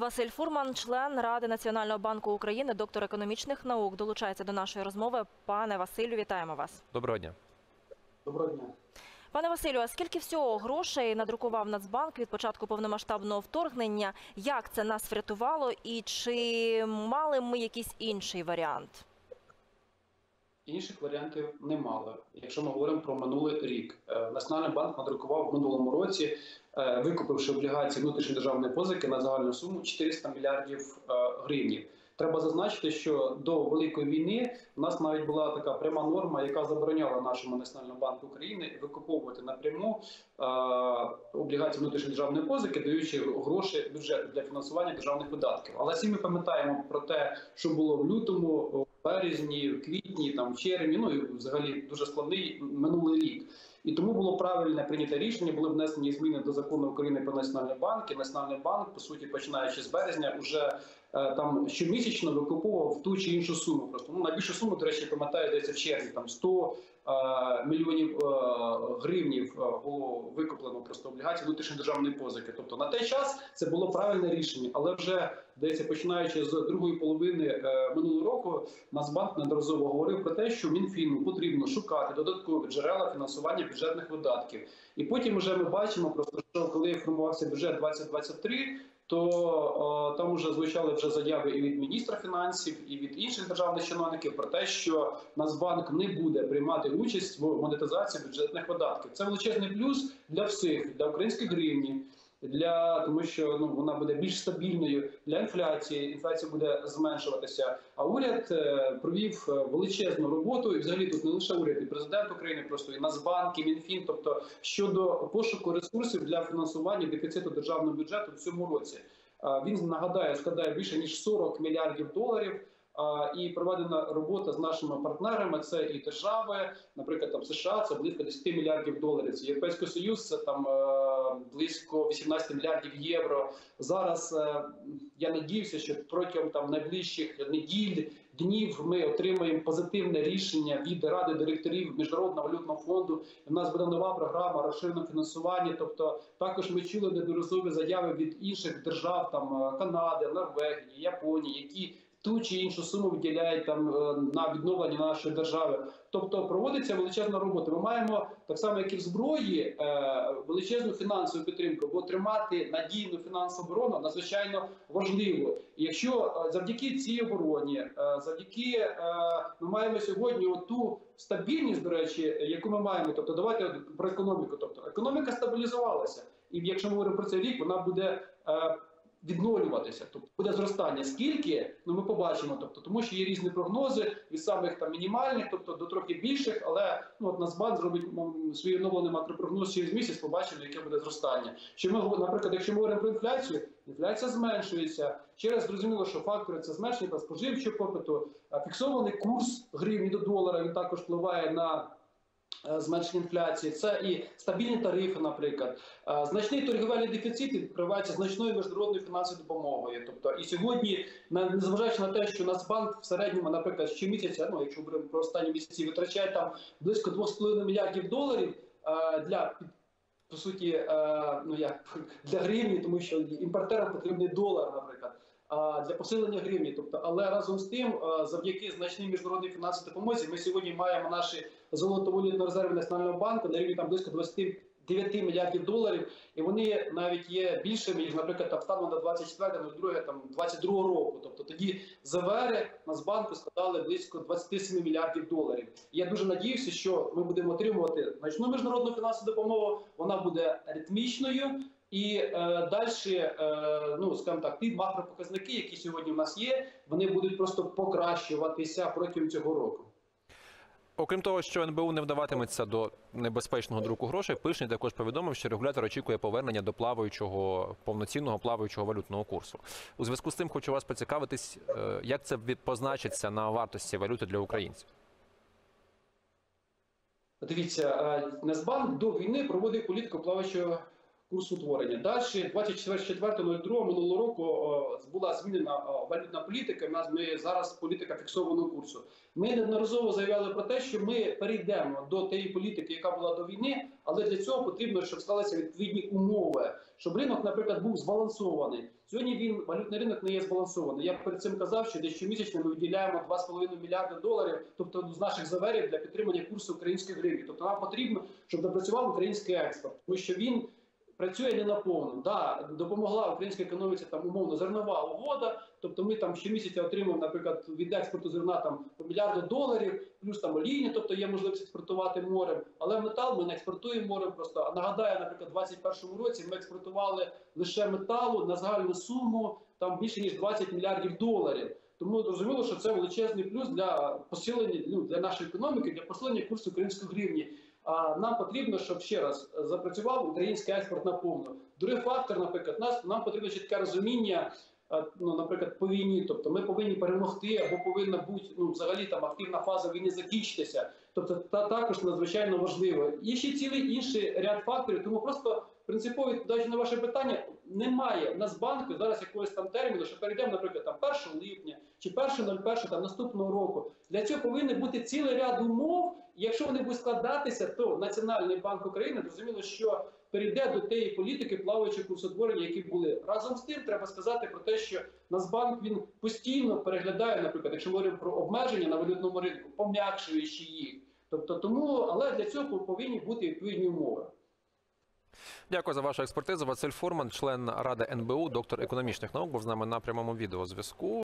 Василь Фурман, член Ради Національного банку України, доктор економічних наук, долучається до нашої розмови. Пане Василю, вітаємо вас. Доброго дня. Доброго дня. Пане Василю, а скільки всього грошей надрукував Нацбанк від початку повномасштабного вторгнення? Як це нас врятувало, і чи мали ми якийсь інший варіант? Інших варіантів не мали. Якщо ми говоримо про минулий рік, Національний банк надрукував в минулому році, е, викупивши облігації внутрішньої державної позики на загальну суму 400 мільярдів е, гривнів. Треба зазначити, що до великої війни у нас навіть була така пряма норма, яка забороняла нашому національному банку України викуповувати напряму е, облігації внутрішньої державної позики, даючи гроші бюджету для фінансування державних видатків. Але всі ми пам'ятаємо про те, що було в лютому, в березні, в квітні, там червні, ну і взагалі дуже складний минулий рік. І тому було правильне прийняте рішення. Були внесені зміни до закону України про національний банк. І національний банк, по суті, починаючи з березня, уже е, там щомісячно викуповував ту чи іншу суму. Просто ну найбільшу суму, до речі, пам'ятаю, здається, в червні там 100 е, мільйонів е, гривнів е, було викуплено просто облігацій внутрішньої державної позики. Тобто на той час це було правильне рішення, але вже здається, починаючи з другої половини е, минулого року, Нацбанк неодноразово говорив про те, що Мінфіну потрібно шукати додаткові джерела фінансування бюджетних видатків. І потім вже ми бачимо, просто що коли формувався бюджет 2023, то е, там вже звучали вже заяви і від міністра фінансів, і від інших державних чиновників про те, що Нацбанк не буде приймати участь в монетизації бюджетних видатків. Це величезний плюс для всіх, для українських гривні. Для тому, що ну вона буде більш стабільною для інфляції. Інфляція буде зменшуватися. А уряд е, провів е, величезну роботу, і взагалі тут не лише уряд, і президент України, просто і Нацбанк, і Мінфін, тобто щодо пошуку ресурсів для фінансування дефіциту державного бюджету в цьому році. Е, Він нагадає, складає більше ніж 40 мільярдів доларів. І проведена робота з нашими партнерами. Це і держави, наприклад, там США це близько 10 мільярдів доларів. Це Європейський Союз це там е, близько 18 мільярдів євро. Зараз е, я надіюся, що протягом там найближчих неділь днів ми отримаємо позитивне рішення від ради директорів міжнародного валютного фонду. У нас буде нова програма розширеного фінансування. Тобто, також ми чули неодноразові заяви від інших держав, там е, Канади, Норвегії, Японії, які ту чи іншу суму виділяють там е, на відновлення нашої держави. Тобто проводиться величезна робота. Ми маємо так само, як і в зброї, е, величезну фінансову підтримку, бо тримати надійну фінансову оборону надзвичайно важливо. Якщо е, завдяки цій обороні, завдяки ми маємо сьогодні оту стабільність, до речі, яку ми маємо. Тобто, давайте про економіку. Тобто, економіка стабілізувалася, і якщо ми говоримо про цей рік, вона буде. Відновлюватися, тобто буде зростання. Скільки ну ми побачимо, тобто тому, що є різні прогнози від самих там мінімальних, тобто до трохи більших, але ну от Нацбанк зробить свій оновлений макропрогноз через місяць. Побачимо, яке буде зростання. Що ми наприклад, якщо ми говоримо про інфляцію, інфляція зменшується через зрозуміло, що фактори це зменшення та споживчого попиту, фіксований курс гривні до долара. Він також впливає на. Е, Зменшення інфляції, це і стабільні тарифи, наприклад, Е, значний торгівельний дефіцит відкривається значною міжнародною фінансовою допомогою. Тобто, і сьогодні, незважаючи на те, що Нацбанк в середньому, наприклад, щомісяця, ну якщо говоримо про останні місяці, витрачає там близько 2,5 мільярдів доларів е, для по суті, ну як для гривні, тому що імпортерам потрібний долар, наприклад. Для посилення гривні, тобто, але разом з тим, завдяки значній міжнародній фінансовій допомозі, ми сьогодні маємо наші золотовалютні резерви національного банку на рівні там близько 29 мільярдів доларів, і вони навіть є більшими, ніж, наприклад, там станом на 24 на друге там 22 року. Тобто тоді ЗВР Нацбанку складали близько 27 мільярдів доларів. І я дуже надіюся, що ми будемо отримувати значну міжнародну фінансову допомогу. Вона буде ритмічною. І е, далі, е, ну скажімо так, ті макропоказники, які сьогодні в нас є, вони будуть просто покращуватися протягом цього року. Окрім того, що НБУ не вдаватиметься до небезпечного друку грошей, Пишний також повідомив, що регулятор очікує повернення до плаваючого повноцінного плаваючого валютного курсу. У зв'язку з тим хочу вас поцікавитись, е, як це позначиться на вартості валюти для українців. Дивіться, е, Нацбанк до війни проводив політику плаваючого курсоутворення. Далі 24.02 минулого року була змінена валютна політика. У нас ми зараз політика фіксованого курсу. Ми неодноразово заявляли про те, що ми перейдемо до тієї політики, яка була до війни, але для цього потрібно, щоб склалися відповідні умови, щоб ринок, наприклад, був збалансований. Сьогодні він валютний ринок не є збалансований. Я перед цим казав, що десь щомісячно ми виділяємо 2,5 мільярди доларів, тобто з наших заверів для підтримання курсу української гривні. Тобто нам потрібно, щоб допрацював український експорт, тому що він працює не наповну. Да, допомогла українській економіці там умовно зернова угода. Тобто ми там щомісяця отримуємо, наприклад, від експорту зерна там по мільярду доларів, плюс там олійні, тобто є можливість експортувати морем. Але метал ми не експортуємо морем. Просто А нагадаю, наприклад, у 2021 році ми експортували лише металу на загальну суму там більше ніж 20 мільярдів доларів. Тому зрозуміло, що це величезний плюс для посилення ну, для нашої економіки, для посилення курсу української гривні. Нам потрібно, щоб ще раз запрацював український експорт наповну. Другий фактор, наприклад, нас нам потрібно чітке розуміння. е, Ну, наприклад, по війні, тобто ми повинні перемогти, або повинна бути ну, взагалі там активна фаза війни закінчитися. Тобто, та також надзвичайно важливо. І ще цілий інший ряд факторів, тому просто принципово відповідаючи на ваше питання, немає в Нацбанку зараз якогось там терміну, що перейдемо, наприклад, там 1 липня чи 1.01 там наступного року. Для цього повинен бути цілий ряд умов. Якщо вони будуть складатися, то Національний банк України зрозуміло, що перейде до тієї політики плаваючого курсотворення, які були разом з тим. Треба сказати про те, що Нацбанк він постійно переглядає, наприклад, якщо говоримо про обмеження на валютному ринку, пом'якшуючи їх. Тобто, тому, але для цього повинні бути відповідні умови. Дякую за вашу експертизу. Василь Фурман, член ради НБУ, доктор економічних наук, був з нами на прямому відеозв'язку.